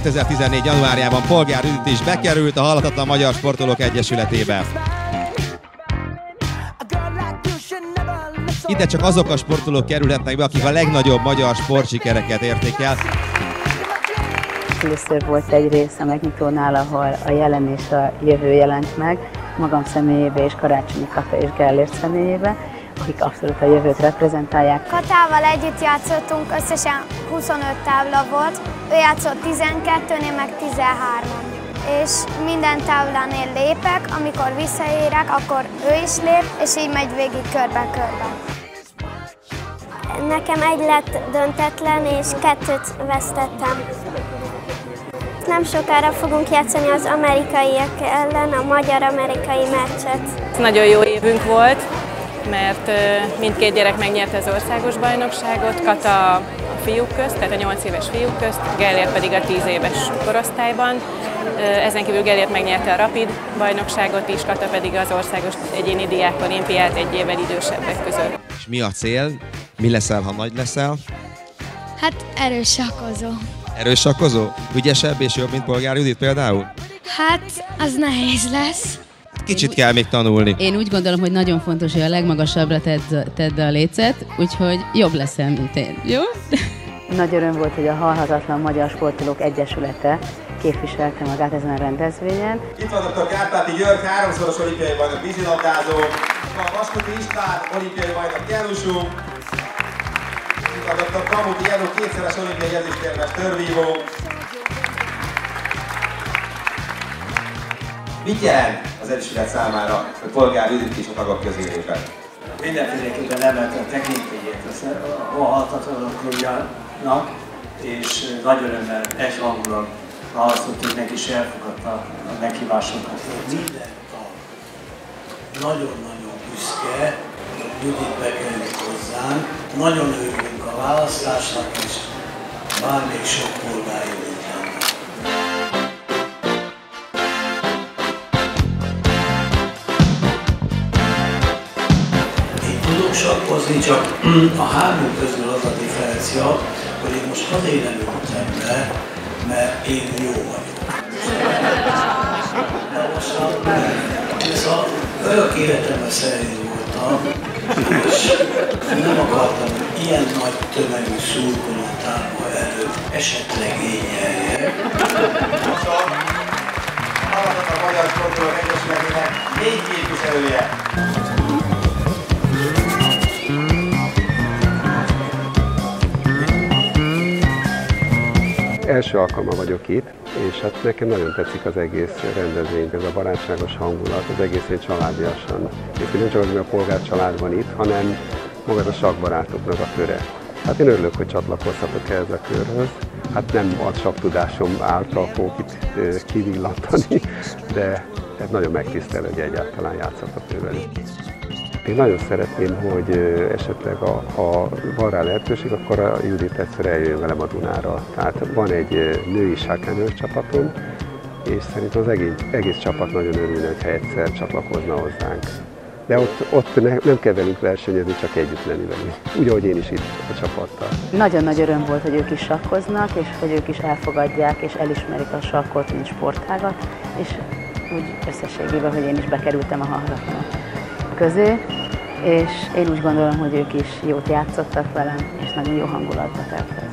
2014. januárjában Polgár Judit is bekerült a Hallatatlan Magyar Sportolók Egyesületébe. Ide csak azok a sportolók kerülhetnek be, akik a legnagyobb magyar sportsikereket érték el. Először volt egy rész a megnyitónál, ahol a jelen és a jövő jelent meg, magam személyébe és Karácsonyi Kata és Gellért személyébe, akik abszolút a jövőt reprezentálják. Katával együtt játszottunk, összesen 25 tábla volt, ő játszott 12-nél, meg 13 és minden táblán én lépek, amikor visszaérek, akkor ő is lép, és így megy végig körbe-körbe. Nekem egy lett döntetlen, és kettőt vesztettem. Nem sokára fogunk játszani az amerikaiak ellen a magyar-amerikai meccset. Nagyon jó évünk volt, mert mindkét gyerek megnyerte az országos bajnokságot, Kata a fiúk közt, tehát a 8 éves fiúk közt, Gellért pedig a 10 éves korosztályban. Ezen kívül Gellért megnyerte a Rapid bajnokságot is, Kata pedig az országos egyéni diák olimpiát egy évvel idősebbek között. És mi a cél? Mi leszel, ha nagy leszel? Hát erős sakozó. Erős sakkozó? Ügyesebb és jobb, mint Polgár Judit például? Hát, az nehéz lesz. Kicsit kell még tanulni. Én úgy gondolom, hogy nagyon fontos, hogy a legmagasabbra tedd, tedd a lécet, úgyhogy jobb leszel, mint én. Jó? Nagy öröm volt, hogy a Halhatatlan Magyar Sportolók Egyesülete képviselte magát ezen a rendezvényen. Itt van dr. Kárpáti György, háromszoros olimpiai bajnok vízilabdázó, a Vaskuti István, olimpiai bajnok Janusú, itt van dr. Kamuti Janu, kétszeres olimpiai ezüstérmes törvívó. Mit jelent az Egyesület számára, hogy polgár Judit is a tagok közé lépett? mindenféleképpen emelte a tekintélyét a halhatatlanoknak, és nagy örömmel egy hangulat választott, hogy neki is elfogadta a meghívásokat. Minden tag nagyon-nagyon büszke, hogy Judit bekerült hozzánk. Nagyon örülünk a választásnak, és bármilyen sok polgár Sakkozni, csak a három közül az a differencia, hogy én most azért nem ültem be, mert én jó vagyok. De most ez a örök életemben szerint voltam, és nem akartam, ilyen nagy tömegű szurkolótárba előtt esetleg énjeljek. Most a a Magyar Sportolók Egyesületének négy képviselője. Első alkalma vagyok itt, és hát nekem nagyon tetszik az egész rendezvény, ez a barátságos hangulat, az egészen családiasan. És nem csak az, hogy a polgár család van itt, hanem maga a sakbarátoknak a köre. Hát én örülök, hogy csatlakozhatok ehhez a körhöz. Hát nem a saktudásom által fogok itt kivillantani, de ez nagyon megtisztel, hogy egyáltalán játszhatok ővel. Én nagyon szeretném, hogy esetleg a, ha van rá lehetőség, akkor a Judit egyszer eljön velem a Dunára. Tehát van egy női sákányőr csapatom, és szerintem az egész, egész csapat nagyon örülne, ha egyszer csatlakozna hozzánk. De ott, ott ne, nem kell velünk versenyezni, csak együtt lenni velünk. Úgy, ahogy én is itt a csapattal. Nagyon nagy öröm volt, hogy ők is sakkoznak, és hogy ők is elfogadják és elismerik a sakkot, mint sportágat, és úgy összességében, hogy én is bekerültem a halhatatlanok közé, és én úgy gondolom, hogy ők is jót játszottak velem, és nagyon jó hangulatba telt